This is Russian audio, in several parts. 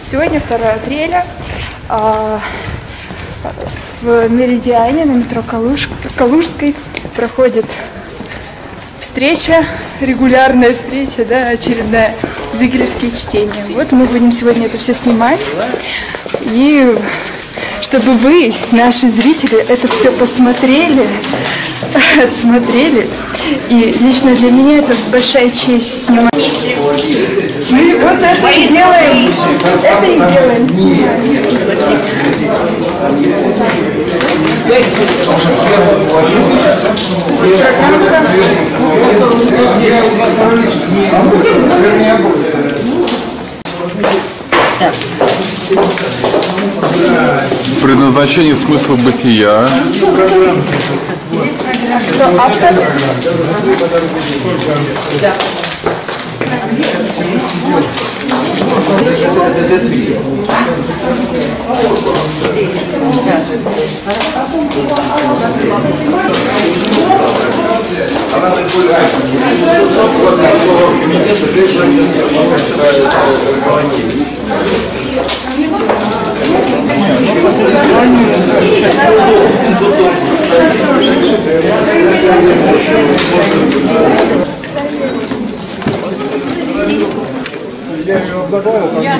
Сегодня 2 апреля. а, В Меридиане на метро Калуж- Калужской проходит встреча, регулярная встреча, да, очередная, зигелевские чтения. Вот мы будем сегодня это все снимать. И чтобы вы, наши зрители, это все посмотрели, отсмотрели. И лично для меня это большая честь снимать. Мы вот это и делаем. Это и делаем. Предназначение смысла бытия. Автор? Она регулярно. Вот такого комитета здесь женщина Нет, ну,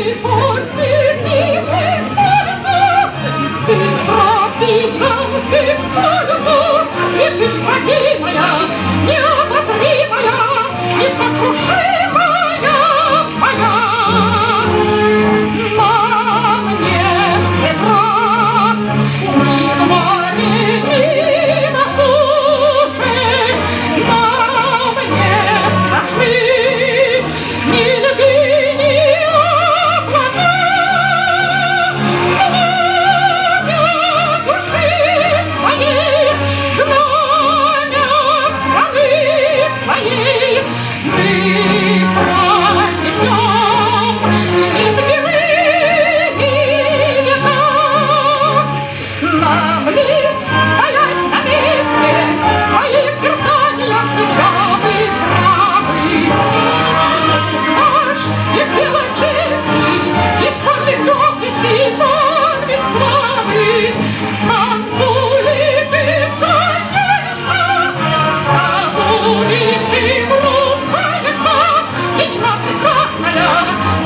Thank you.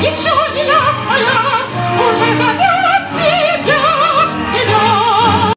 It's